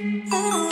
Ooh.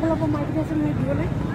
পোলাপো মাইগ্রেশন হয়ে গেলে